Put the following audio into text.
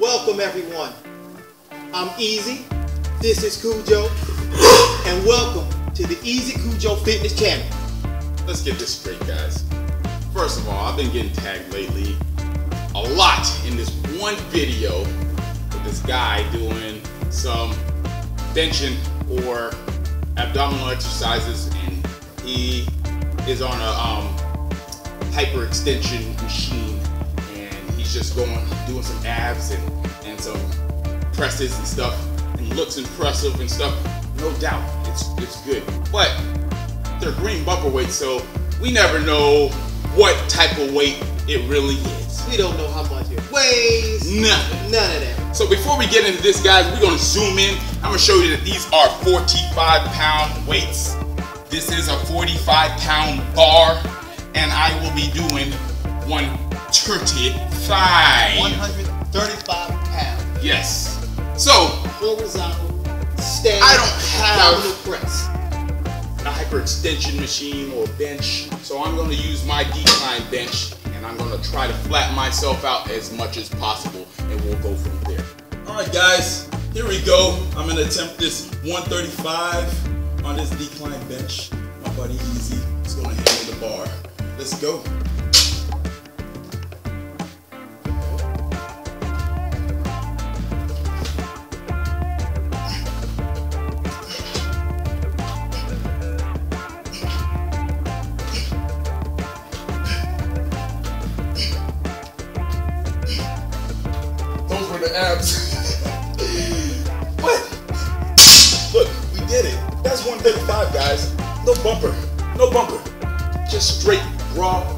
Welcome everyone. I'm Easy. This is Kujo. and welcome to the Easy Kujo Fitness Channel. Let's get this straight, guys. First of all, I've been getting tagged lately a lot in this one video with this guy doing some benching or abdominal exercises and he is on a um, hyperextension machine he's just going doing some abs and, and some presses and stuff and looks impressive and stuff no doubt it's it's good but they're green bumper weights so we never know what type of weight it really is We don't know how much it weighs. nothing None of that. so before we get into this, guys, we're gonna zoom in. I'm gonna show you that these are 45 pound weights. This is a 45 pound bar, and I will be doing 135. 135 pounds. Yes. So Horizontal. Stand. I don't have- press. a hyperextension machine or bench. So I'm gonna use my decline bench, and I'm gonna try to flatten myself out as much as possible, and we'll go from there. All right, guys, here we go. I'm gonna attempt this 135 on this decline bench. My buddy Easy is gonna handle the bar. Let's go. Abs. what? Look, we did it. That's 135, guys. No bumper. No bumper. Just straight, raw